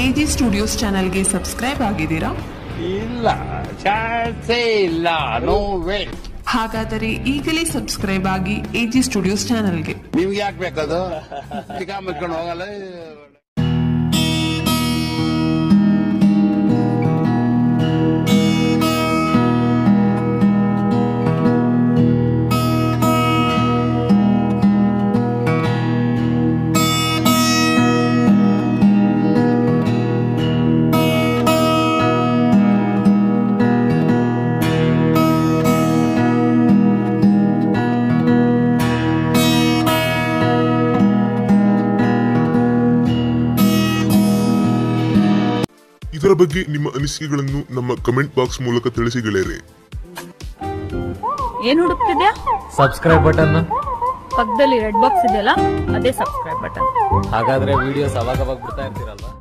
AG studios ಚಾನೆಲ್ಗೆ subscribe ಆಗಿದ್ದೀರಾ? ಇಲ್ಲ ಇಲ್ಲ ನೋ ವೇ ಹಾಗಾದರೆ ಈಗಲೇ ಸಬ್ಸ್ಕ್ರೈಬ್ ಆಗಿ ಎಜಿ ಸ್ಟುಡಿಯೋಸ್ ಚಾನೆಲ್ಗೆ ನಿಮ್ಗೆ ಯಾಕೆ ಬೇಕದು ಹೋಗಲ್ಲ ಇದರ ಬಗ್ಗೆ ನಿಮ್ಮ ಅನಿಸಿಕೆಗಳನ್ನು ನಮ್ಮ ಕಮೆಂಟ್ ಬಾಕ್ಸ್ ಮೂಲಕ ತಿಳಿಸಿ ಗೆಳೆಯರೆ. ಏನ್ ಹುಡುಕ್ತಿದ್ಯಾ? Subscribe button. ಪಕ್ಕದಲ್ಲಿ ರೆಡ್ ಬಾಕ್ಸ್ ಇದೆಯಲ್ಲ ಅದೇ ಸಬ್ಸ್ಕ್ರೈಬ್ ಬಟನ್. ಹಾಗಾದ್ರೆ ವಿಡಿಯೋಸ್ ಅವಾಗ ಅವಾಗ ಬಿಡ್ತಾ ಇರ್ತೀರಲ್ವಾ?